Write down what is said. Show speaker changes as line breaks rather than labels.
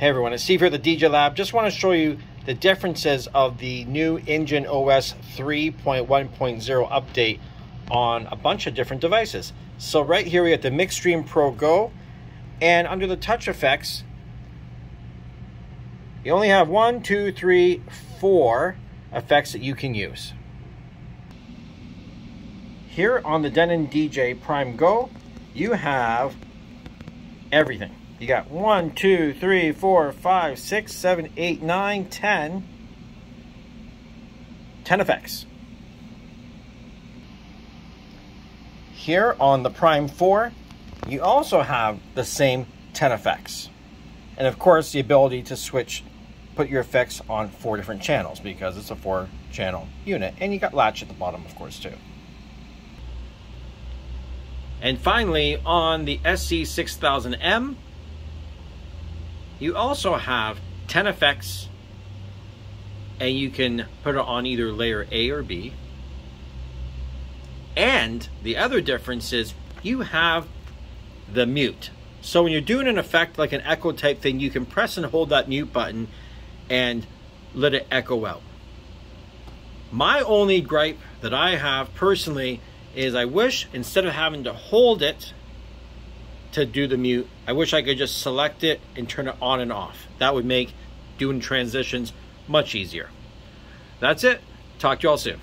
Hey everyone, it's Steve here at the DJ Lab. Just want to show you the differences of the new Engine OS 3.1.0 update on a bunch of different devices. So right here we have the Mixstream Pro Go, and under the touch effects, you only have one, two, three, four effects that you can use. Here on the Denon DJ Prime Go, you have everything. You got one, two, three, four, five, six, seven, eight, nine, ten. 10 effects. Here on the Prime 4, you also have the same 10 effects. And of course, the ability to switch, put your effects on four different channels because it's a four channel unit. And you got latch at the bottom, of course, too. And finally, on the SC6000M, you also have 10 effects and you can put it on either layer A or B. And the other difference is you have the mute. So when you're doing an effect like an echo type thing, you can press and hold that mute button and let it echo out. My only gripe that I have personally is I wish instead of having to hold it to do the mute. I wish I could just select it and turn it on and off. That would make doing transitions much easier. That's it. Talk to you all soon.